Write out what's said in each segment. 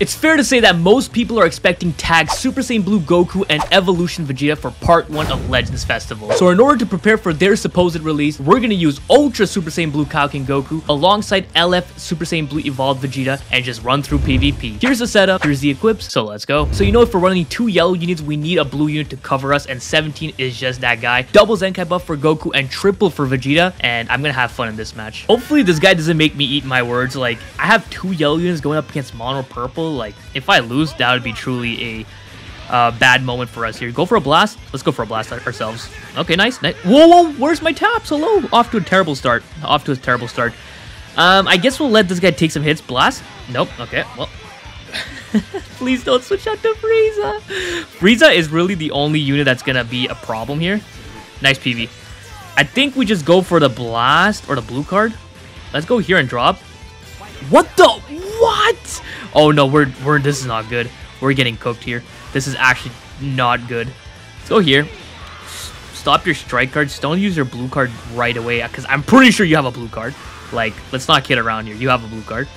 It's fair to say that most people are expecting Tag Super Saiyan Blue Goku and Evolution Vegeta for part 1 of Legends Festival. So in order to prepare for their supposed release, we're gonna use Ultra Super Saiyan Blue Kaioken Goku alongside LF Super Saiyan Blue Evolved Vegeta and just run through PvP. Here's the setup, here's the equips, so let's go. So you know if we're running two yellow units, we need a blue unit to cover us and 17 is just that guy. Double Zenkai buff for Goku and triple for Vegeta and I'm gonna have fun in this match. Hopefully this guy doesn't make me eat my words. Like I have two yellow units going up against mono purple like, if I lose, that would be truly a uh, bad moment for us here. Go for a blast. Let's go for a blast ourselves. Okay, nice. nice. Whoa, whoa, where's my taps? Hello. Off to a terrible start. Off to a terrible start. Um, I guess we'll let this guy take some hits. Blast? Nope. Okay, well. Please don't switch out to Frieza. Frieza is really the only unit that's gonna be a problem here. Nice PV. I think we just go for the blast or the blue card. Let's go here and drop. What the? What? Oh no, we're we're this is not good. We're getting cooked here. This is actually not good. Let's go here. Stop your strike cards. Don't use your blue card right away because I'm pretty sure you have a blue card. Like, let's not kid around here. You have a blue card.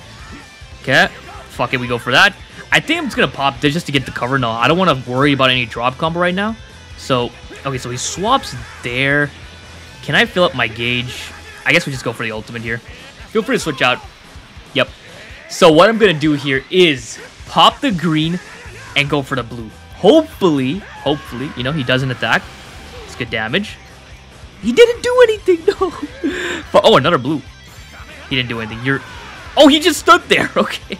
Okay. Fuck it, we go for that. I think I'm just gonna pop this just to get the cover. No, I don't want to worry about any drop combo right now. So, okay, so he swaps there. Can I fill up my gauge? I guess we just go for the ultimate here. Feel free to switch out. Yep, so what I'm going to do here is pop the green and go for the blue. Hopefully, hopefully, you know, he doesn't attack. It's good damage. He didn't do anything, no. But, oh, another blue. He didn't do anything. You're... Oh, he just stood there. Okay.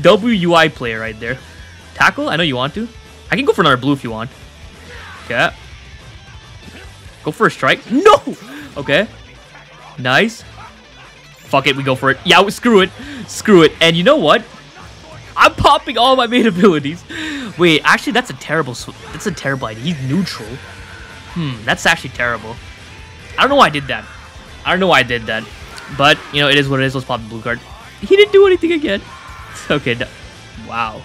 WUI player right there. Tackle? I know you want to. I can go for another blue if you want. Okay. Go for a strike. No! Okay. Nice. Fuck it, we go for it. Yeah, screw it. Screw it. And you know what? I'm popping all my main abilities. Wait, actually, that's a terrible... That's a terrible idea. He's neutral. Hmm, that's actually terrible. I don't know why I did that. I don't know why I did that. But, you know, it is what it is. Let's pop the blue card. He didn't do anything again. okay, no. Wow.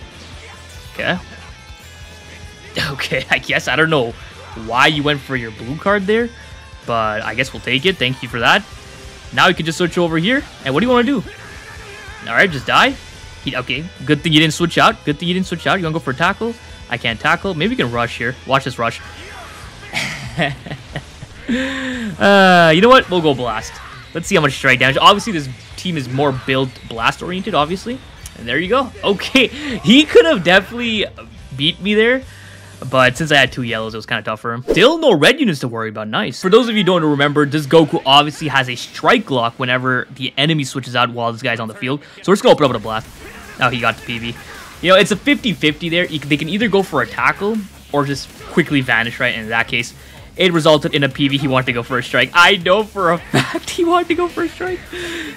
Okay. Okay, I guess. I don't know why you went for your blue card there. But I guess we'll take it. Thank you for that. Now you can just switch over here. And what do you want to do? Alright, just die. He, okay, good thing you didn't switch out. Good thing you didn't switch out. You want to go for a tackle? I can't tackle. Maybe we can rush here. Watch this rush. uh, you know what? We'll go blast. Let's see how much strike damage. Obviously, this team is more build blast oriented, obviously. And there you go. Okay, he could have definitely beat me there. But since I had two yellows, it was kind of tough for him. Still no red units to worry about. Nice. For those of you who don't remember, this Goku obviously has a strike lock whenever the enemy switches out while this guy's on the field. So we're just going to open up with a blast. Oh, he got the PV. You know, it's a 50-50 there. They can either go for a tackle or just quickly vanish, right? And in that case, it resulted in a PV. He wanted to go for a strike. I know for a fact he wanted to go for a strike.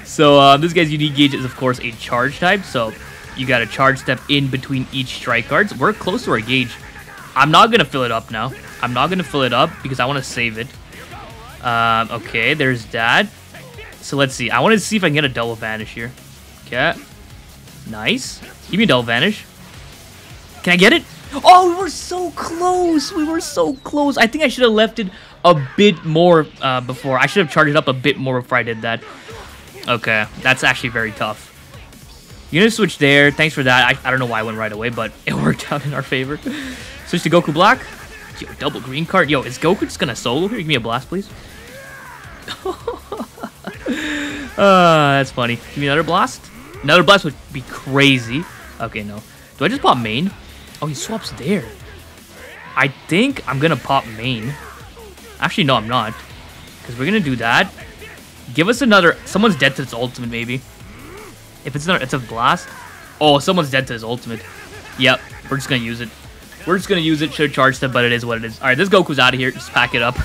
So uh, this guy's unique gauge is, of course, a charge type. So you got a charge step in between each strike cards. We're close to our gauge. I'm not going to fill it up now. I'm not going to fill it up because I want to save it. Um, okay, there's that. So let's see. I want to see if I can get a double vanish here. Okay. Nice. Give me a double vanish. Can I get it? Oh, we were so close. We were so close. I think I should have left it a bit more uh, before. I should have charged it up a bit more before I did that. Okay, that's actually very tough. You're gonna switch there. Thanks for that. I, I don't know why I went right away, but it worked out in our favor. Switch to Goku Black. Yo, double green card. Yo, is Goku just gonna solo here? Give me a blast, please. uh, that's funny. Give me another blast. Another blast would be crazy. Okay, no. Do I just pop main? Oh, he swaps there. I think I'm gonna pop main. Actually, no, I'm not. Because we're gonna do that. Give us another... Someone's dead to its ultimate, maybe. If it's not... It's a blast. Oh, someone's dead to his ultimate. Yep, we're just gonna use it. We're just going to use it, should charge them, but it is what it is. All right, this Goku's out of here. Just pack it up.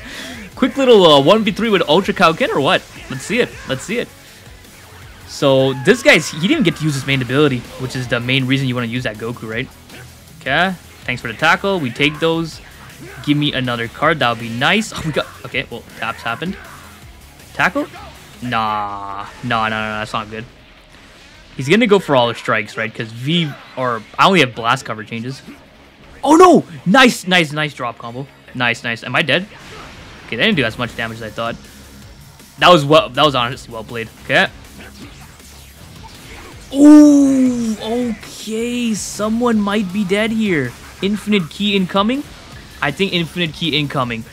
Quick little uh, 1v3 with Ultra Kaioken or what? Let's see it. Let's see it. So this guy's, he didn't get to use his main ability, which is the main reason you want to use that Goku, right? Okay, thanks for the tackle. We take those. Give me another card. That would be nice. Oh, we got, okay, well, taps happened. Tackle? Nah, nah, nah, nah, that's not good. He's to go for all the strikes, right? Because V, or I only have blast cover changes. Oh no! Nice, nice, nice drop combo. Nice, nice. Am I dead? Okay, they didn't do as much damage as I thought. That was well. That was honestly well played. Okay. Ooh, okay. Someone might be dead here. Infinite ki incoming? I think infinite ki incoming.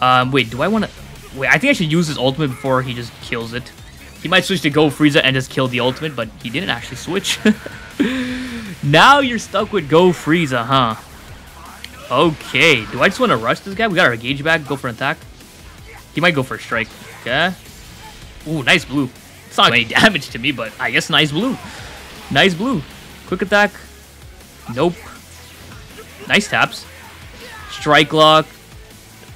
Um, wait, do I want to... Wait, I think I should use his ultimate before he just kills it. He might switch to Go Frieza and just kill the ultimate, but he didn't actually switch. now you're stuck with Go Frieza, huh? Okay, do I just want to rush this guy? We got our gauge back, go for an attack. He might go for a strike. Okay. Ooh, nice blue. It's not any damage to me, but I guess nice blue. Nice blue. Quick attack. Nope. Nice taps. Strike lock.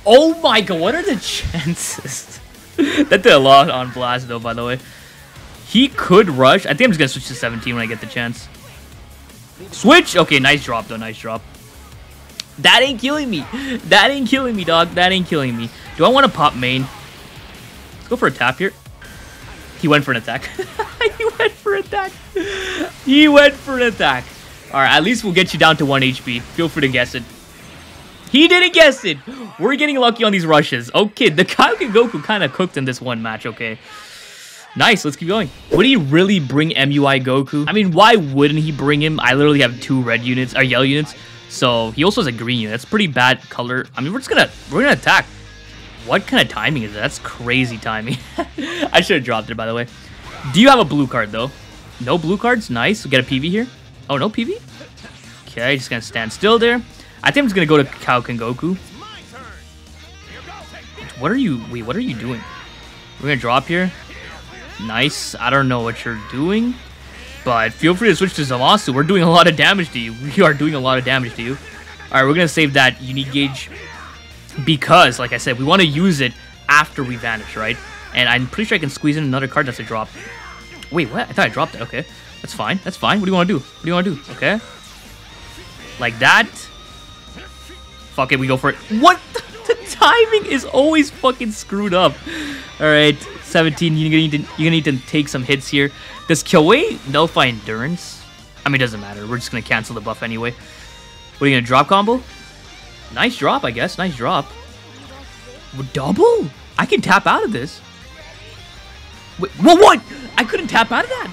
Oh my god, what are the chances? that did a lot on Blast though, by the way. He could rush. I think I'm just gonna switch to 17 when I get the chance. Switch! Okay, nice drop though, nice drop. That ain't killing me. That ain't killing me, dog. That ain't killing me. Do I want to pop main? Let's go for a tap here. He went for an attack. he went for an attack. He went for an attack. Alright, at least we'll get you down to 1 HP. Feel free to guess it. He didn't guess it. We're getting lucky on these rushes. Okay, the Kaioken Goku kind of cooked in this one match, okay. Nice, let's keep going. Would he really bring MUI Goku? I mean, why wouldn't he bring him? I literally have two red units, or yellow units. So he also has a green unit. That's pretty bad color. I mean, we're just gonna we're gonna attack. What kind of timing is that? That's crazy timing. I should have dropped it, by the way. Do you have a blue card, though? No blue cards? Nice. We get a PV here. Oh, no PV? Okay, just gonna stand still there. I think I'm just gonna go to Kaioken Goku. What are you... Wait, what are you doing? We're gonna drop here. Nice. I don't know what you're doing. But feel free to switch to Zamasu. We're doing a lot of damage to you. We are doing a lot of damage to you. Alright, we're going to save that unique gauge because, like I said, we want to use it after we vanish, right? And I'm pretty sure I can squeeze in another card that's a drop. Wait, what? I thought I dropped it. Okay. That's fine. That's fine. What do you want to do? What do you want to do? Okay. Like that. Fuck it, we go for it. What? the timing is always fucking screwed up. Alright, 17, you're gonna, need to, you're gonna need to take some hits here. Does Kyoei nullify Endurance? I mean, it doesn't matter. We're just to cancel the buff anyway. What are you to drop combo? Nice drop, I guess. Nice drop. Double? I can tap out of this. Wait, what? what? I couldn't tap out of that.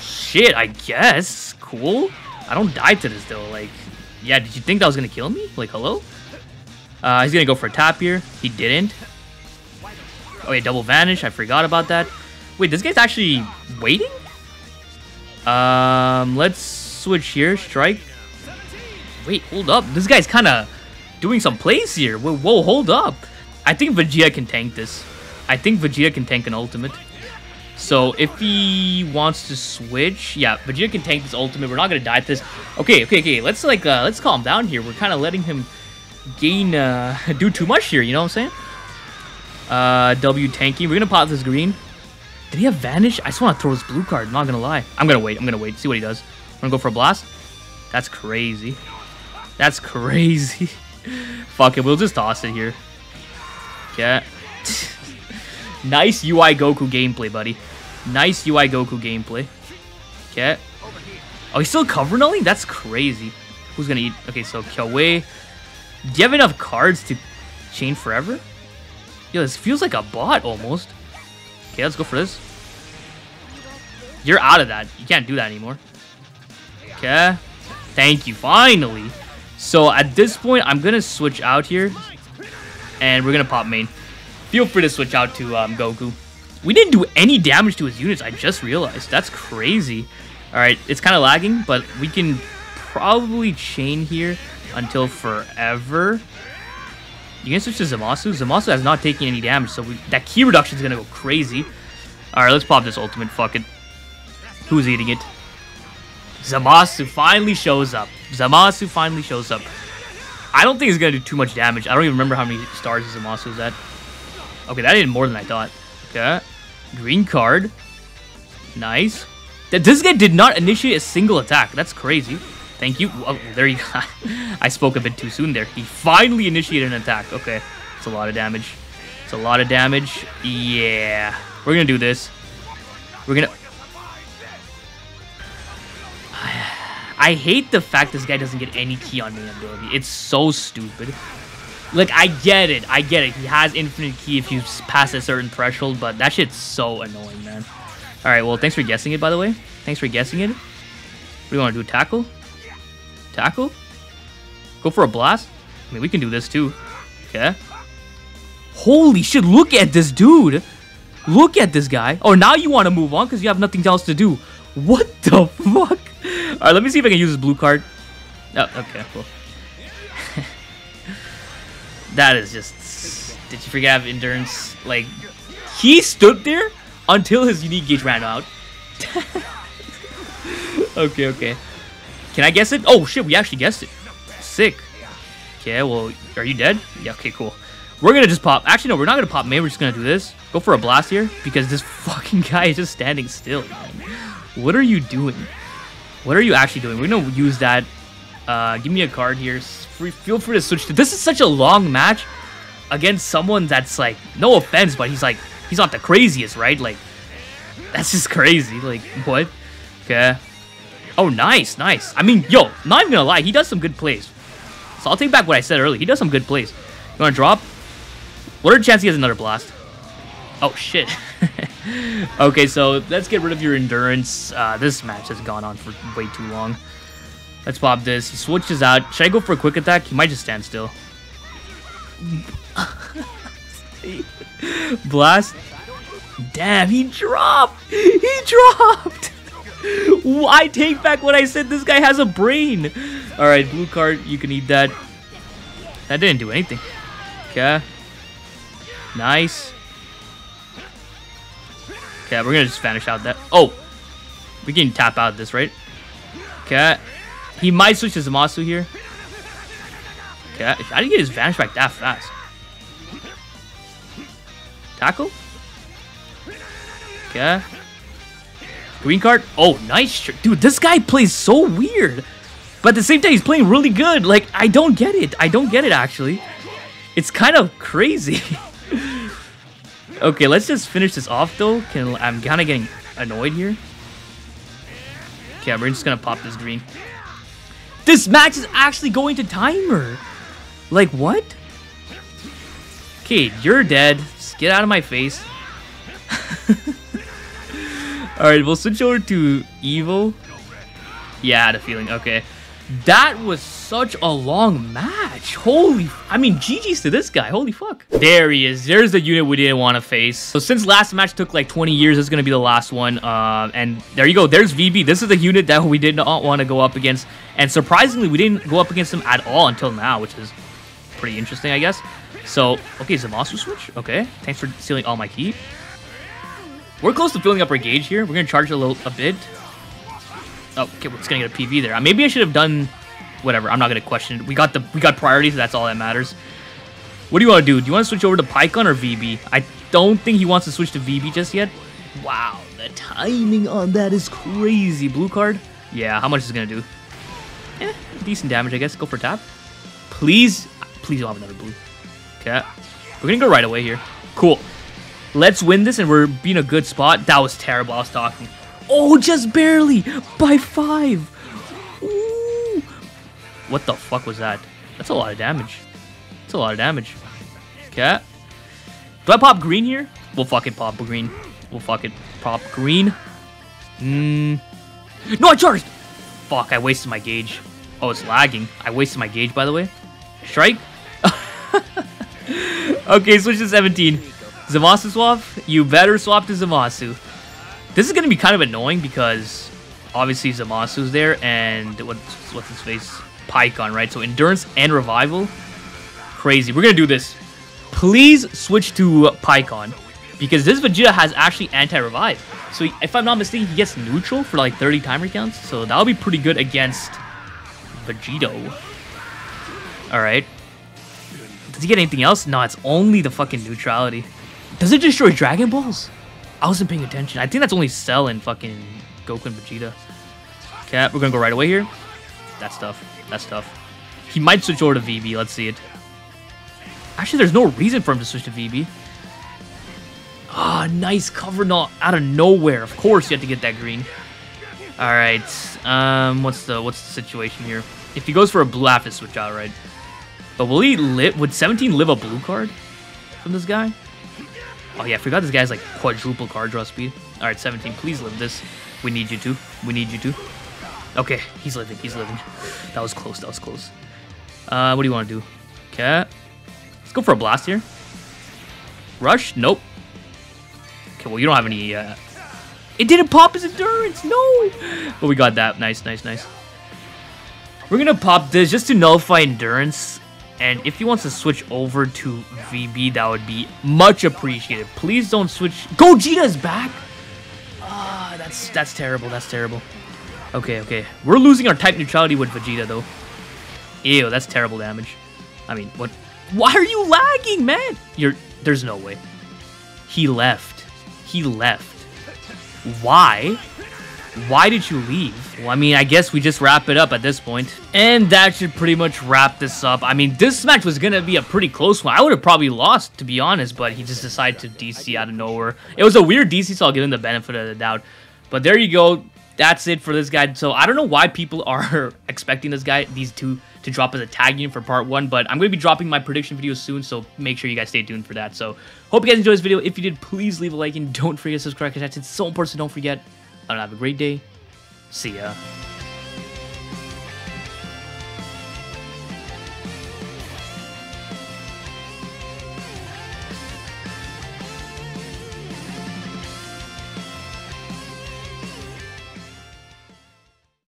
Shit, I guess. Cool. I don't die to this, though. Like, yeah, did you think that was to kill me? Like, hello? Uh, he's to go for a tap here. He didn't. Oh, yeah, double vanish. I forgot about that. Wait, this guy's actually waiting? Um, let's switch here. Strike. Wait, hold up. This guy's kind of doing some plays here. Whoa, whoa, hold up. I think Vegeta can tank this. I think Vegeta can tank an ultimate. So if he wants to switch, yeah, Vegeta can tank this ultimate. We're not gonna die to this. Okay, okay, okay. Let's like uh, let's calm down here. We're kind of letting him gain uh, do too much here. You know what I'm saying? Uh, W tanky. We're gonna pop this green. Did he have Vanish? I just want to throw his blue card, not gonna lie. I'm gonna wait, I'm gonna wait, see what he does. I'm gonna go for a blast. That's crazy. That's crazy. Fuck it, we'll just toss it here. Yeah. nice UI Goku gameplay, buddy. Nice UI Goku gameplay. Okay. Oh, he's still cover nulling? That's crazy. Who's gonna eat? Okay, so Kyoei. Do you have enough cards to chain forever? Yo, this feels like a bot almost. Okay, let's go for this. You're out of that. You can't do that anymore. Okay. Thank you. Finally. So at this point, I'm going to switch out here. And we're going to pop main. Feel free to switch out to um, Goku. We didn't do any damage to his units. I just realized. That's crazy. Alright, it's kind of lagging, but we can probably chain here until forever. You can switch to Zamasu. Zamasu has not taken any damage, so we, that ki reduction is going to go crazy. Alright, let's pop this ultimate. Fuck it. Who's eating it? Zamasu finally shows up. Zamasu finally shows up. I don't think he's going to do too much damage. I don't even remember how many stars Zamasu is at. Okay, that did more than I thought. Okay. Green card. Nice. This guy did not initiate a single attack. That's crazy. Thank you. Oh, there you go. I spoke a bit too soon there. He finally initiated an attack. Okay. It's a lot of damage. It's a lot of damage. Yeah. We're gonna do this. We're gonna... I hate the fact this guy doesn't get any ki on main ability. It's so stupid. Like, I get it. I get it. He has infinite ki if you pass a certain threshold, but that shit's so annoying, man. Alright, well, thanks for guessing it, by the way. Thanks for guessing it. What do you want to do? Tackle? Tackle? Go for a blast? I mean, we can do this too. Okay. Holy shit, look at this dude. Look at this guy. Oh, now you want to move on because you have nothing else to do. What the fuck? All right, let me see if I can use this blue card. Oh, okay, cool. that is just... Did you forget I have endurance? Like, he stood there until his unique gauge ran out. okay, okay. Can I guess it? Oh, shit, we actually guessed it. Sick. Okay, well, are you dead? Yeah, okay, cool. We're gonna just pop. Actually, no, we're not gonna pop main. We're just gonna do this. Go for a blast here because this fucking guy is just standing still. Man. What are you doing? What are you actually doing? We're gonna use that. Uh, give me a card here. Feel free to switch to. This is such a long match against someone that's like, no offense, but he's like, he's not the craziest, right? Like, that's just crazy. Like, what? Okay. Oh, nice, nice. I mean, yo, not even gonna lie, he does some good plays. So I'll take back what I said earlier. He does some good plays. You wanna drop? What are the chances he has another blast? Oh, shit. okay, so let's get rid of your endurance. Uh, this match has gone on for way too long. Let's pop this. He switches out. Should I go for a quick attack? He might just stand still. Blast. Damn, he dropped. He dropped. I take back what I said. This guy has a brain. All right, blue card. You can eat that. That didn't do anything. Okay. Nice. Okay, we're gonna just vanish out that. Oh, we can tap out this, right? Okay. He might switch to Zamasu here. Okay, how did you get his vanish back that fast? Tackle? Okay. Green card? Oh, nice. Dude, this guy plays so weird. But at the same time, he's playing really good. Like, I don't get it. I don't get it, actually. It's kind of crazy. okay, let's just finish this off, though. Can, I'm kind of getting annoyed here. Okay, we're just going to pop this green. This match is actually going to timer. Like, what? Okay, you're dead. Just get out of my face. Alright, we'll switch over to Evil. Yeah, I had a feeling. Okay. That was such a long match. Holy, I mean, GG's to this guy. Holy fuck. There he is. There's the unit we didn't want to face. So since last match took like 20 years, this is going to be the last one. Uh, and there you go. There's VB. This is the unit that we did not want to go up against. And surprisingly, we didn't go up against him at all until now, which is pretty interesting, I guess. So, okay, Zamasu switch. Okay, thanks for stealing all my ki. We're close to filling up our gauge here. We're going to charge a little a bit. Oh, okay, we're just gonna get a PV there. Maybe I should have done whatever. I'm not gonna question it. We got the we got priority, so that's all that matters. What do you want to do? Do you want to switch over to Pikkon or VB? I don't think he wants to switch to VB just yet. Wow, the timing on that is crazy. Blue card? Yeah, how much is it gonna do? Eh, decent damage, I guess. Go for tap. Please, please don't have another blue. Okay, we're gonna go right away here. Cool. Let's win this, and we're being a good spot. That was terrible. I was talking. Oh, just barely! By five! Ooh. What the fuck was that? That's a lot of damage. That's a lot of damage. Okay. Do I pop green here? We'll fucking pop green. We'll fucking pop green. Mm. No, I charged! Fuck, I wasted my gauge. Oh, it's lagging. I wasted my gauge, by the way. Strike? okay, switch to 17. Zamasu swap? You better swap to Zamasu. This is going to be kind of annoying because obviously Zamasu's there and what's, what's his face? Pikkon, right? So Endurance and Revival. Crazy. We're going to do this. Please switch to Pikkon because this Vegeta has actually anti-revive. So if I'm not mistaken, he gets neutral for like 30 timer counts. So that'll be pretty good against Vegito. Alright. Does he get anything else? No, it's only the fucking neutrality. Does it destroy Dragon Balls? I wasn't paying attention. I think that's only Cell and fucking Goku and Vegeta. Okay, we're gonna go right away here. That's tough. That's tough. He might switch over to VB. Let's see it. Actually, there's no reason for him to switch to VB. Ah, oh, nice cover not out of nowhere. Of course, you have to get that green. All right. Um, what's the what's the situation here? If he goes for a blue, I have to switch out, right? But will he live? Would 17 live a blue card from this guy? Oh yeah, I forgot this guy's like quadruple card draw speed. Alright, 17, please live this. We need you to. We need you to. Okay, he's living. He's living. That was close. That was close. Uh, what do you want to do? Okay. Let's go for a blast here. Rush? Nope. Okay, well, you don't have any... Uh... It didn't pop his endurance! No! But we got that. Nice, nice, nice. We're gonna pop this just to nullify endurance. And if he wants to switch over to VB, that would be much appreciated. Please don't switch. Gogeta's back! Ah, that's that's terrible. That's terrible. Okay, okay. We're losing our type neutrality with Vegeta, though. Ew, that's terrible damage. I mean, what? Why are you lagging, man? You're... There's no way. He left. He left. Why? Why did you leave? Well, I mean, I guess we just wrap it up at this point. And that should pretty much wrap this up. I mean, this match was gonna be a pretty close one. I would have probably lost, to be honest, but he just decided to DC out of nowhere. It was a weird DC, so I'll give him the benefit of the doubt. But there you go that's it for this guy. So I don't know why people are expecting this guy, these two, to drop as a tag unit for part one, but I'm going to be dropping my prediction video soon, so make sure you guys stay tuned for that. So hope you guys enjoyed this video. If you did, please leave a like and don't forget to subscribe because that's so important, so don't forget. Don't have a great day. See ya.